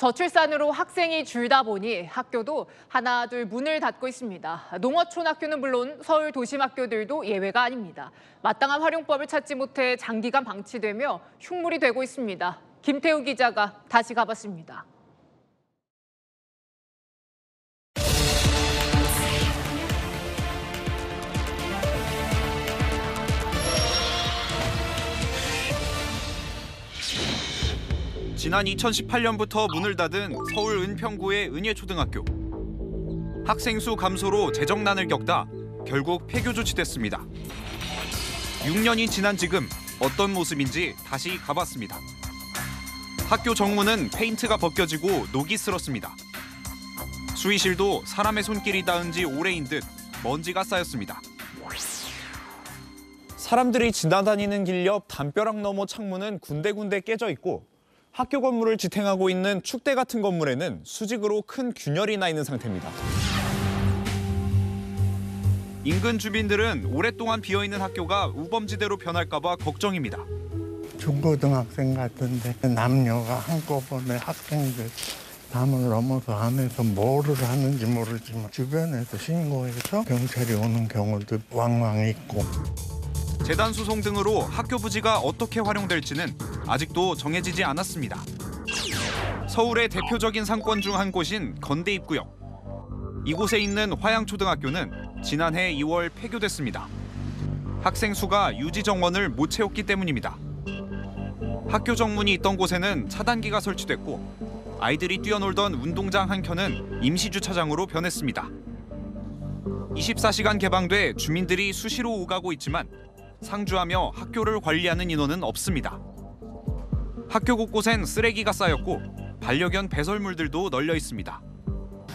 저출산으로 학생이 줄다 보니 학교도 하나 둘 문을 닫고 있습니다. 농어촌 학교는 물론 서울 도심 학교들도 예외가 아닙니다. 마땅한 활용법을 찾지 못해 장기간 방치되며 흉물이 되고 있습니다. 김태우 기자가 다시 가봤습니다. 지난 2018년부터 문을 닫은 서울 은평구의 은예초등학교. 학생 수 감소로 재정난을 겪다 결국 폐교 조치됐습니다. 6년이 지난 지금 어떤 모습인지 다시 가봤습니다. 학교 정문은 페인트가 벗겨지고 녹이 슬었습니다. 수의실도 사람의 손길이 닿은 지 오래인 듯 먼지가 쌓였습니다. 사람들이 지나다니는 길 옆 담벼락 너머 창문은 군데군데 깨져 있고 학교 건물을 지탱하고 있는 축대 같은 건물에는 수직으로 큰 균열이 나 있는 상태입니다. 인근 주민들은 오랫동안 비어있는 학교가 우범지대로 변할까 봐 걱정입니다. 중고등학생 같은데 남녀가 한꺼번에 학생들 담을 넘어서 안에서 뭐를 하는지 모르지만 주변에서 신고해서 경찰이 오는 경우도 왕왕 있고 재단 소송 등으로 학교 부지가 어떻게 활용될지는 아직도 정해지지 않았습니다. 서울의 대표적인 상권 중 한 곳인 건대 입구역. 이곳에 있는 화양초등학교는 지난해 2월 폐교됐습니다. 학생 수가 유지 정원을 못 채웠기 때문입니다. 학교 정문이 있던 곳에는 차단기가 설치됐고 아이들이 뛰어놀던 운동장 한 켠은 임시 주차장으로 변했습니다. 24시간 개방돼 주민들이 수시로 오가고 있지만 상주하며 학교를 관리하는 인원은 없습니다. 학교 곳곳엔 쓰레기가 쌓였고 반려견 배설물들도 널려 있습니다.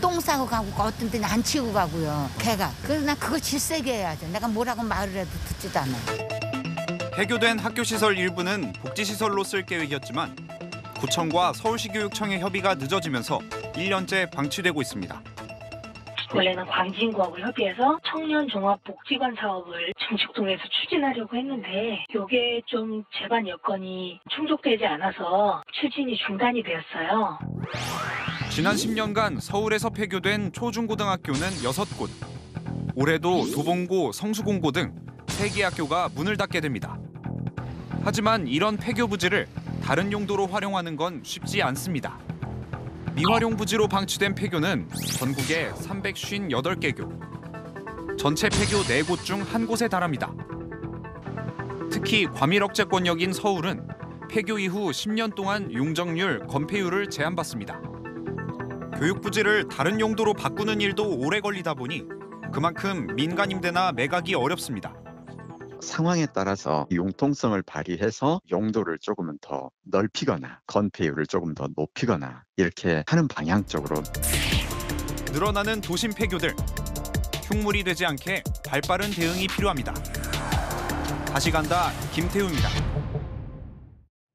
똥 싸고 가고 어떤 때는 안 치고 가고요. 개가. 그래서 나 그거 질세게 해야죠. 내가 뭐라고 말을 해도 듣지도 않아. 폐교된 학교 시설 일부는 복지 시설로 쓸 계획이었지만 구청과 서울시교육청의 협의가 늦어지면서 1년째 방치되고 있습니다. 원래는 광진구하고 협의해서 청년 종합 복지관 사업을 중축동에서 추진하려고 했는데 이게 좀 제반 여건이 충족되지 않아서 추진이 중단이 되었어요. 지난 10년간 서울에서 폐교된 초중고등학교는 6곳. 올해도 도봉고, 성수공고 등 3개 학교가 문을 닫게 됩니다. 하지만 이런 폐교 부지를 다른 용도로 활용하는 건 쉽지 않습니다. 미활용 부지로 방치된 폐교는 전국에 358개 교. 전체 폐교 4곳 중 한 곳에 달합니다. 특히 과밀 억제권역인 서울은 폐교 이후 10년 동안 용적률, 건폐율을 제한받습니다. 교육 부지를 다른 용도로 바꾸는 일도 오래 걸리다 보니 그만큼 민간 임대나 매각이 어렵습니다. 상황에 따라서 융통성을 발휘해서 용도를 조금은 더 넓히거나 건폐율을 조금 더 높이거나 이렇게 하는 방향 쪽으로 늘어나는 도심 폐교들 흉물이 되지 않게 발빠른 대응이 필요합니다. 다시 간다 김태우입니다.